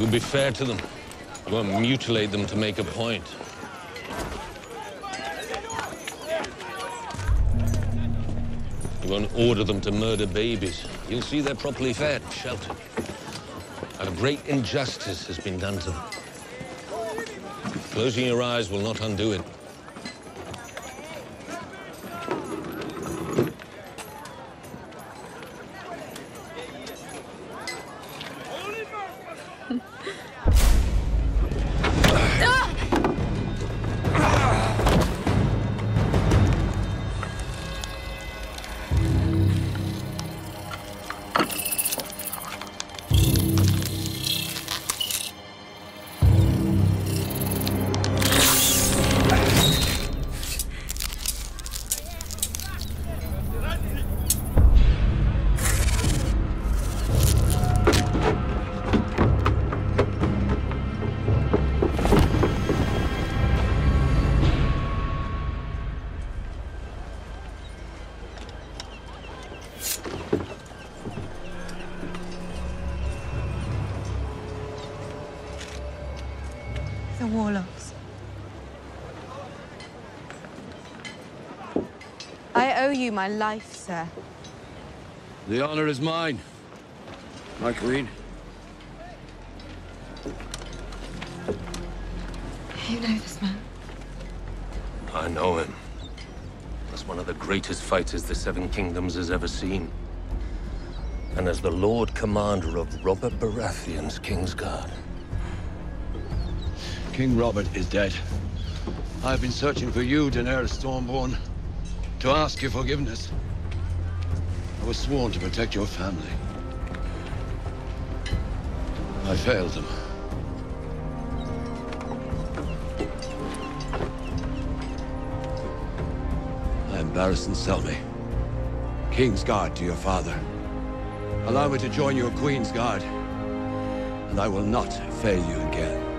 You'll be fair to them. You won't mutilate them to make a point. You won't order them to murder babies. You'll see they're properly fed, sheltered. And a great injustice has been done to them. Closing your eyes will not undo it. The warlocks. I owe you my life, sir. The honor is mine, my queen. You know this man? I know him. As one of the greatest fighters the Seven Kingdoms has ever seen. And as the Lord Commander of Robert Baratheon's Kingsguard. King Robert is dead. I've been searching for you, Daenerys Stormborn, to ask your forgiveness. I was sworn to protect your family. I failed them. I am Barristan Selmy, King's Guard to your father. Allow me to join your Queen's Guard, and I will not fail you again.